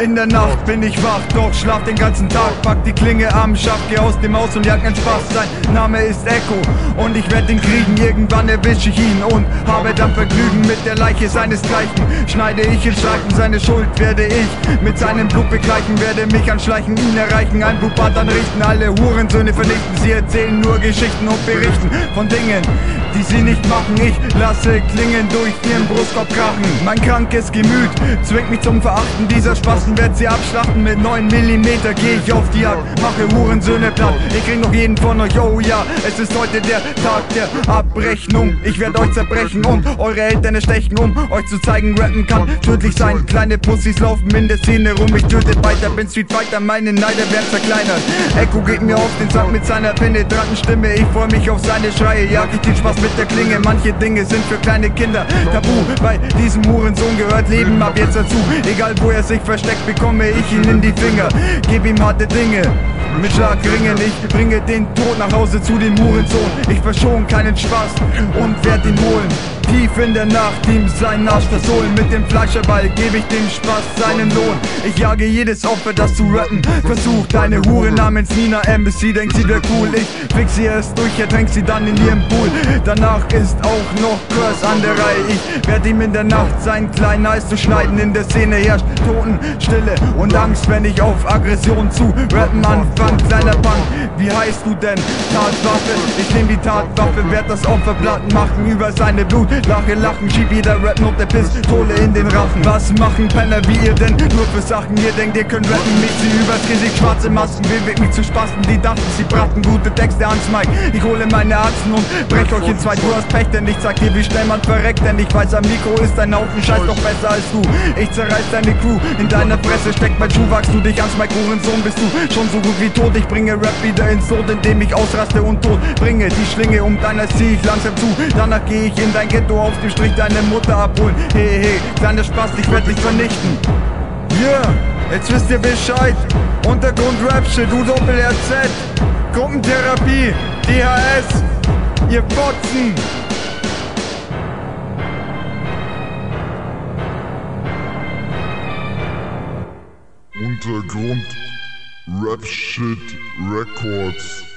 In der Nacht bin ich wach, doch schlaf den ganzen Tag. Pack die Klinge am Schaft, geh aus dem Haus und jag nen Spaß. Sein Name ist Echo und ich werd ihn kriegen. Irgendwann erwisch ich ihn und habe dann Vergnügen mit der Leiche seinesgleichen. Schneide ich in Streifen, seine Schuld werde ich mit seinem Blut begleichen. Werde mich anschleichen, ihn erreichen, ein Blutbad anrichten. Alle Hurensöhne vernichten, sie erzählen nur Geschichten und berichten von Dingen, die sie nicht machen. Ich lasse Klingen durch ihren Brustkorb krachen. Mein krankes Gemüt zwingt mich zum Verachten dieser Spasten, werd sie abschlachten. Mit 9 mm geh ich auf die Jagd, mache Hurensöhne platt. Ich krieg noch jeden von euch, oh ja, es ist heute der Tag der Abrechnung. Ich werd euch zerbrechen und eure Eltern stechen, um euch zu zeigen, rappen kann tödlich sein. Kleine Pussys laufen in der Szene rum, ich töte weiter, bin Street Fighter, meine Neider werden zerkleinert. Echo geht mir auf den Sack mit seiner penetranten Stimme, ich freu mich auf seine Schreie, jag ich den Spaß mit der Klinge. Manche Dinge sind für kleine Kinder tabu. Bei diesem Hurensohn gehört Leben ab jetzt dazu. Egal wo er sich versteckt, bekomme ich ihn in die Finger. Gib ihm harte Dinge. Mit Schlag ringen, ich bringe den Tod nach Hause zu dem Hurensohn. Ich verschon keinen Spaß und werd ihn holen. Tief in der Nacht ihm seinen Arsch versohlen. Mit dem Fleischerball gebe ich dem Spaß seinen Lohn. Ich jage jedes Opfer, das zu rappen. Versucht eine Hure namens Nina Embassy Denkt sie wär cool, ich fix sie erst durch Ertränk sie dann in ihrem Pool. Danach ist auch noch Curse an der Reihe. Ich werd ihm in der Nacht seinen kleinen Eis zu schneiden. In der Szene herrscht Totenstille und Angst Wenn ich auf Aggression zu rappen anfang Kleiner Punk, wie heißt du denn? Tatwaffe, ich nehm die Tatwaffe Werd das Opfer platt machen über seine Blut. Lache, lachen, schieb jeder Rap noch der Pistole in den Rachen. Was machen Penner wie ihr denn? Nur für Sachen? Ihr denkt, ihr könnt rappen, mich sie übers Gesicht. Schwarze Masken, bewegt mich zu Spasten. Die dachten, sie brachten gute Texte ans Mike Ich hole meine Atzen und brech euch in zwei. Du hast Pech, denn ich sag dir, wie schnell man verreckt. Denn ich weiß, am Mikro ist ein Haufen Scheiß doch besser als du. Ich zerreiß deine Crew, in deiner Fresse steckt mein Schuh Wachst du dich ans Mike, Sohn bist du schon so gut wie tot Ich bringe Rap wieder ins Tod, indem ich ausraste und tot Bringe die Schlinge um deiner zieh ich langsam zu Danach geh ich in dein Ghetto auf dem Strich deine Mutter abholen. Hey, hey, kleiner Spaß, ich werd dich vernichten. Yeah, jetzt wisst ihr Bescheid. Untergrund Rap Shit, U Doppel RZ. Gruppentherapie, DHS. Ihr Botzen. Untergrund Rap Shit Records.